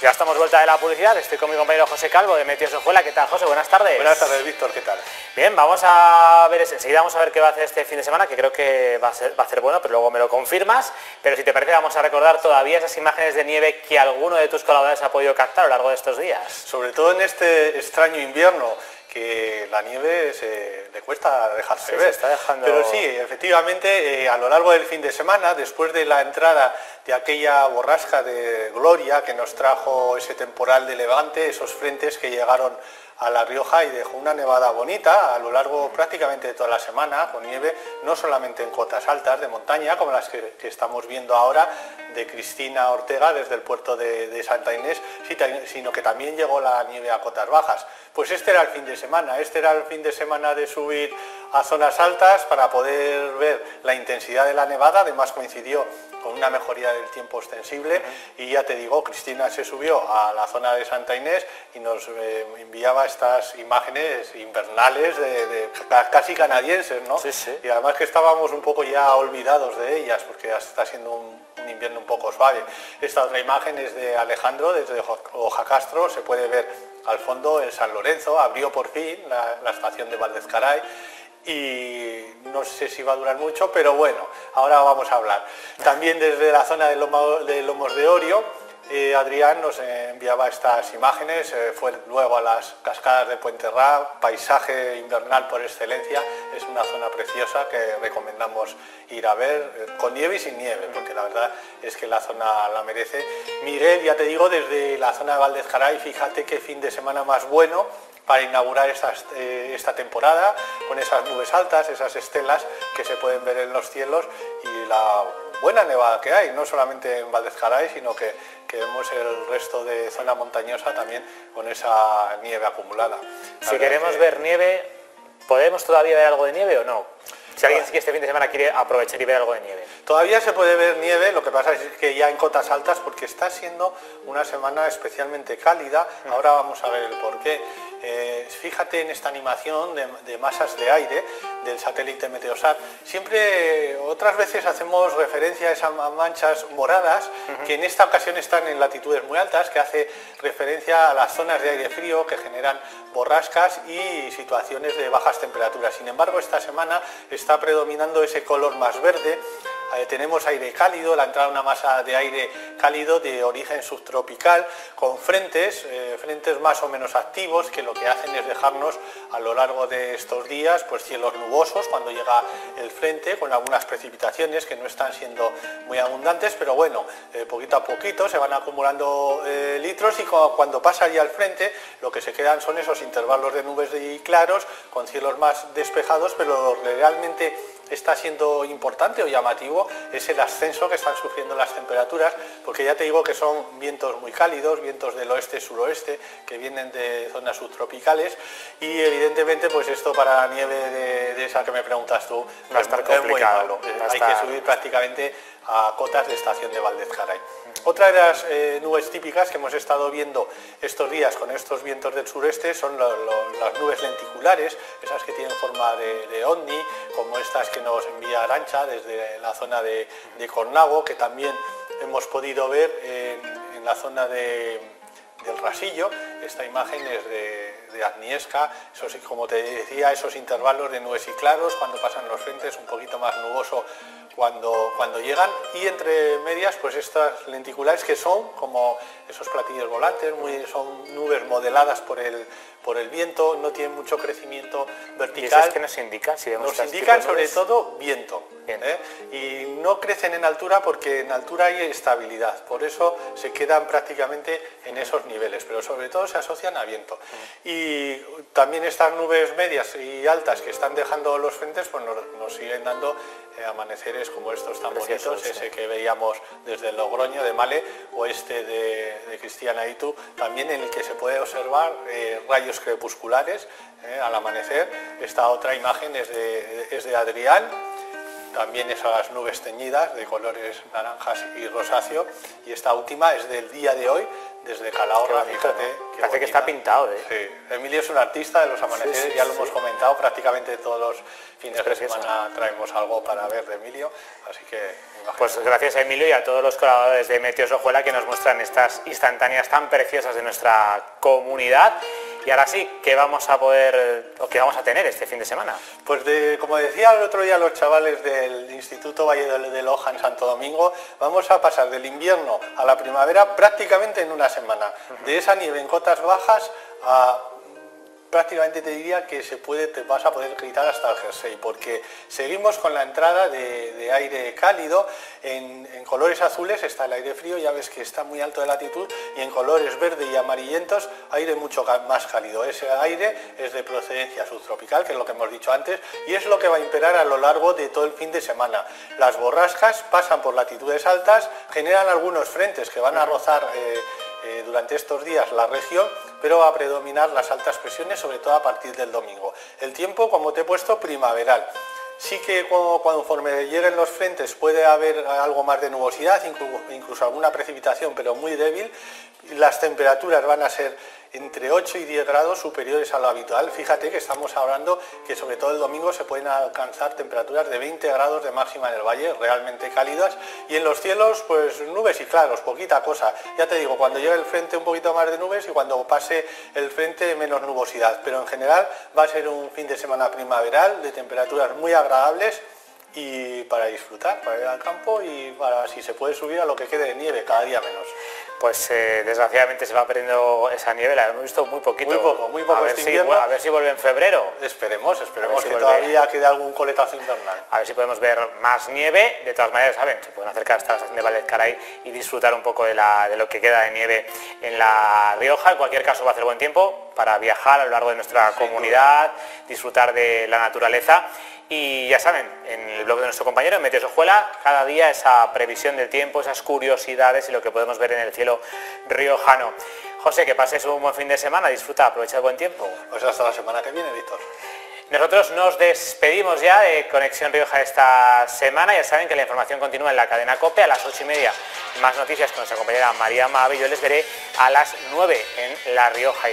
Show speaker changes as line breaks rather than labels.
Ya estamos vuelta de la publicidad, estoy con mi compañero José Calvo de Metios Ojuela. ¿Qué tal, José? Buenas tardes.
Buenas tardes, Víctor, ¿qué tal?
Bien, vamos a ver, enseguida vamos a ver qué va a hacer este fin de semana, que creo que va a ser, va a ser bueno, pero luego me lo confirmas. Pero si te parece, vamos a recordar todavía esas imágenes de nieve que alguno de tus colaboradores ha podido captar a lo largo de estos días.
Sobre todo en este extraño invierno que la nieve se, le cuesta dejarse
Sí,
ver.
se está dejando-
Pero sí, efectivamente, eh, a lo largo del fin de semana, después de la entrada de aquella borrasca de Gloria que nos trajo ese temporal de levante, esos frentes que llegaron a La Rioja y dejó una nevada bonita a lo largo prácticamente de toda la semana, con nieve, no solamente en cotas altas de montaña, como las que, estamos viendo ahora, de Cristina Ortega desde el puerto de, de Santa Inés, sino que también llegó la nieve a cotas bajas. Pues este era el fin de semana, este era el fin de semana de subir a zonas altas para poder ver la intensidad de la nevada, además coincidió con una mejoría del tiempo extensible y ya te digo, Cristina se subió a la zona de Santa Inés y nos eh, enviaba estas imágenes invernales de, de ca- casi canadienses, ¿no?
Sí, sí.
Y además que estábamos un poco ya olvidados de ellas porque ya está siendo un, un invierno un poco suave. Esta otra imagen es de Alejandro desde Ojacastro, se puede ver al fondo el San Lorenzo, abrió por fin la, la estación de Valdezcaray y no sé si va a durar mucho, pero bueno, ahora vamos a hablar. También desde la zona de, Loma- de Lomos de Orio, Adrián nos enviaba estas imágenes, eh, fue luego a las cascadas de Puente Ra, paisaje invernal por excelencia, es una zona preciosa que recomendamos ir a ver, eh, con nieve y sin nieve, porque la verdad es que la zona la merece. Miguel, ya te digo, desde la zona de Valdezcaray, fíjate qué fin de semana más bueno, para inaugurar eh, esta temporada con esas nubes altas, esas estelas que se pueden ver en los cielos y la buena nevada que hay, no solamente en Valdezcaray, sino que, que vemos el resto de zona montañosa también con esa nieve acumulada. La
Si queremos
que-
ver nieve, ¿podemos todavía ver algo de nieve o no? Si alguien que este fin de semana quiere aprovechar y ver algo de nieve.
Todavía se puede ver nieve, lo que pasa es que ya en cotas altas, porque está siendo una semana especialmente cálida. Ahora vamos a ver el porqué. Eh, fíjate en esta animación de, de masas de aire del satélite Meteosat. Siempre, otras veces hacemos referencia a esas ma- manchas moradas, que en esta ocasión están en latitudes muy altas, que hace referencia a las zonas de aire frío que generan borrascas y situaciones de bajas temperaturas. Sin embargo, esta semana está predominando ese color más verde. Eh, tenemos aire cálido, la entrada de una masa de aire cálido de origen subtropical, con frentes, eh, frentes más o menos activos, que lo que hacen es dejarnos a lo largo de estos días pues cielos nubosos cuando llega el frente, con algunas precipitaciones que no están siendo muy abundantes, pero bueno, eh, poquito a poquito se van acumulando litros y cu- cuando pasa ya al frente, lo que se quedan son esos intervalos de nubes claros, con cielos más despejados, pero realmente está siendo importante o llamativo es el ascenso que están sufriendo las temperaturas, porque ya te digo que son vientos muy cálidos, vientos del oeste-suroeste, que vienen de zonas subtropicales, y evidentemente pues esto para la nieve de, de esa que me preguntas tú
Va a estar
es muy
complicado. Va a
Hay que subir prácticamente a cotas de estación de Valdezcaray. Otra de las eh, nubes típicas que hemos estado viendo estos días con estos vientos del sureste son las nubes lenticulares, esas que tienen forma de, de ovni, como estas que nos envía Arancha desde la zona de, Cornago, que también hemos podido ver en, en la zona de, del rasillo. Esta imagen es de, de Agnieszka, esos, como te decía, esos intervalos de nubes y claros cuando pasan los frentes, un poquito más nuboso cuando, cuando llegan. Y entre medias pues estas lenticulares que son como esos platillos volantes, muy, son nubes modeladas por el, por el viento, no tienen mucho crecimiento
¿Y
vertical.
esas que nos indican? Si vemos
Nos indican sobre todo viento. ¿eh? Y no crecen en altura porque en altura hay estabilidad. Por eso se quedan prácticamente en esos niveles. Pero sobre todo se asocian a viento. Y también estas nubes medias y altas que están dejando los frentes pues nos, nos siguen dando eh, amaneceres como estos tan bonitos.
sí.
Ese que veíamos desde Logroño de Male o este de, de Cristiana Itu. También en el que se puede observar eh, rayos crepusculares eh, al amanecer. Esta otra imagen es de, es de Adrián también esas nubes teñidas de colores naranjas y rosáceo. Y esta última es del día de hoy, desde Calahorra, fíjate.
Parece que está pintado, ¿eh?
Sí. Emilio es un artista de los amaneceres, ya lo hemos comentado, prácticamente todos los fines de semana traemos algo para ver de Emilio, así que...
Pues gracias a Emilio y a todos los colaboradores de Meteos Ojuela que nos muestran estas instantáneas tan preciosas de nuestra comunidad. Y ahora sí, ¿qué vamos a poder o qué vamos a tener este fin de semana?
Pues de, como decía el otro día los chavales del Instituto Valle de Loja en Santo Domingo, vamos a pasar del invierno a la primavera prácticamente en una semana. De esa nieve en cotas bajas a prácticamente te diría que se puede, te vas a poder quitar hasta el jersey, porque seguimos con la entrada de, aire cálido, en, colores azules está el aire frío, ya ves que está muy alto de latitud, y en colores verde y amarillentos aire mucho más cálido. Ese aire es de procedencia subtropical, que es lo que hemos dicho antes, y es lo que va a imperar a lo largo de todo el fin de semana. Las borrascas pasan por latitudes altas, generan algunos frentes que van a rozar... Eh, eh, durante estos días la región, pero va a predominar las altas presiones, sobre todo a partir del domingo. El tiempo, como te he puesto, primaveral. Sí que conforme lleguen los frentes puede haber algo más de nubosidad, incluso alguna precipitación, pero muy débil. Las temperaturas van a ser entre 8 y 10 grados superiores a lo habitual. Fíjate que estamos hablando que sobre todo el domingo se pueden alcanzar temperaturas de 20 grados de máxima en el valle, realmente cálidas, y en los cielos pues nubes y claros, poquita cosa. Ya te digo, cuando llegue el frente un poquito más de nubes y cuando pase el frente menos nubosidad, pero en general va a ser un fin de semana primaveral de temperaturas muy agradables y para disfrutar, para ir al campo y para si se puede subir a lo que quede de nieve, cada día menos
pues eh, desgraciadamente se va perdiendo esa nieve, la hemos visto muy poquito.
Muy poco, muy poco.
A ver,
este
si, a ver si vuelve en febrero.
Esperemos, esperemos que todavía quede algún coletazo invernal.
A ver si podemos ver más nieve. De todas maneras, saben, se pueden acercar hasta la estación de Valezcaray y disfrutar un poco de, de lo que queda de nieve en la Rioja. En cualquier caso va a hacer buen tiempo para viajar a lo largo de nuestra comunidad, disfrutar de la naturaleza y ya saben, en el blog de nuestro compañero, en Meteos Ojuela, cada día esa previsión del tiempo, esas curiosidades y lo que podemos ver en el cielo riojano. José, que pases un buen fin de semana, disfruta, aprovecha el buen tiempo.
Pues hasta la semana que viene, Víctor.
Nosotros nos despedimos ya de Conexión Rioja esta semana. Ya saben que la información continúa en la cadena COPE a las ocho y media. Más noticias con nuestra compañera María Mabe. Yo les veré a las 9 en La Rioja.